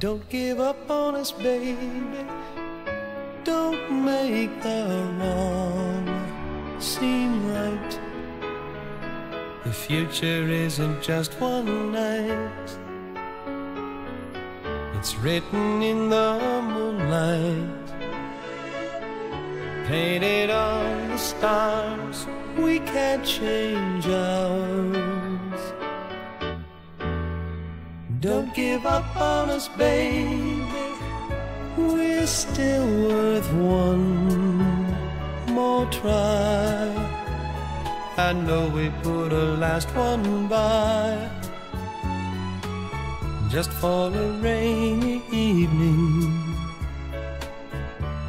Don't give up on us, baby. Don't make the wrong seem right. The future isn't just one night. It's written in the moonlight. Painted on the stars, we can't change ours. Don't give up on us, baby. We're still worth one more try. I know we put a last one by just for a rainy evening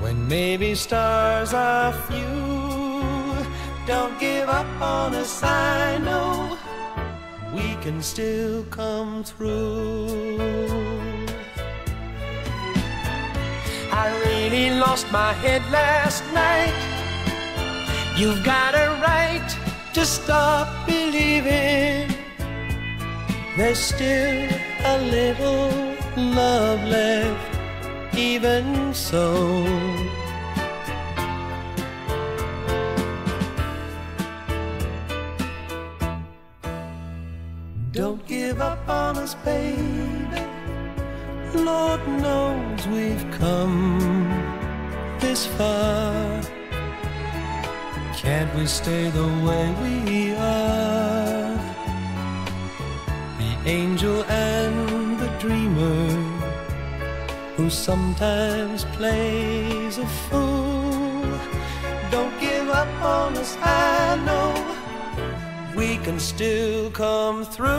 when maybe stars are few. Don't give up on us, I know can still come through. I really lost my head last night. You've got a right to stop believing. There's still a little love left, even so. Don't give up on us, baby. Lord knows we've come this far. Can't we stay the way we are? The angel and the dreamer who sometimes plays a fool. Don't give up on us, we can still come through.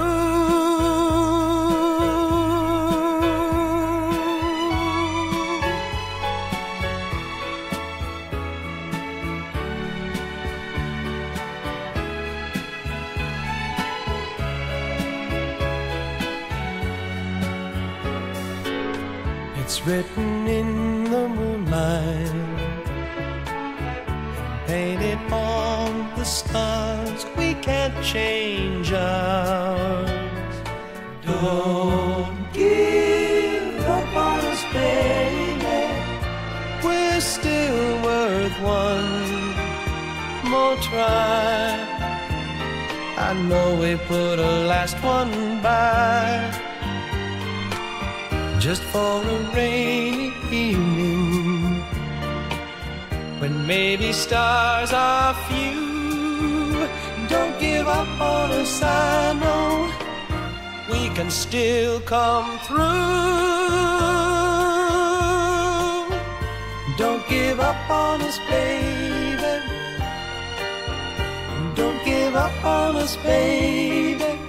It's written in the moonlight, painted on the stars. Change ours. Don't give up on us, baby. We're still worth one more try. I know we put a last one by just for a rainy evening when maybe stars are few. Don't give up on us, I know we can still come through. Don't give up on us, baby. Don't give up on us, baby.